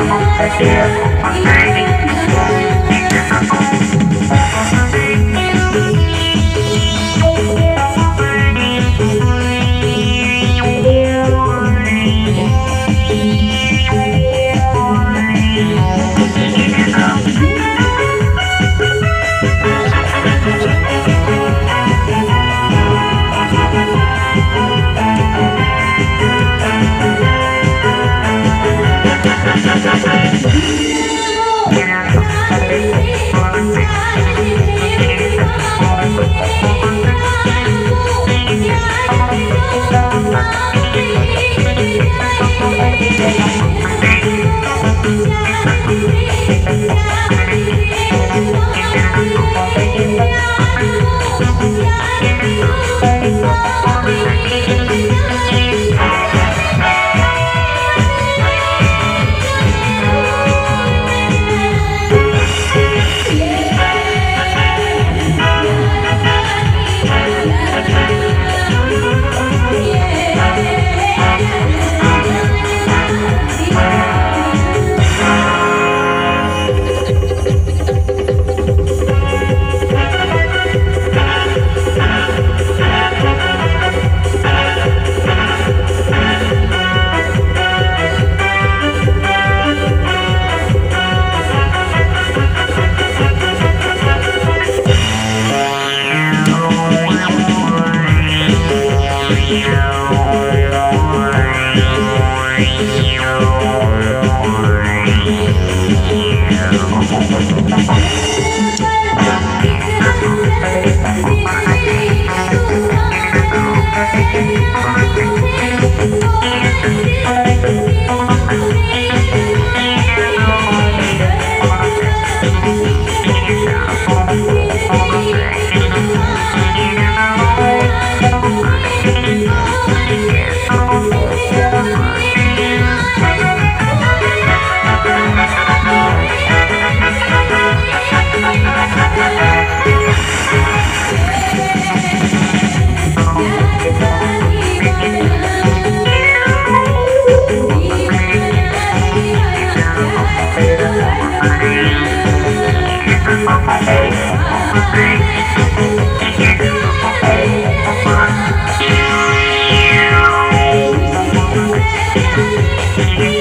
Yeah. Thank you. बात Yeah.